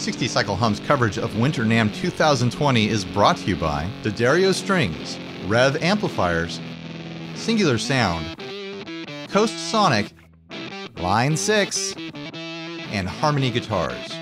60 Cycle Hum's coverage of Winter NAMM 2020 is brought to you by D'Addario Strings, Revv Amplifiers, Singular Sound, Coast Sonic, Line 6, and Harmony Guitars.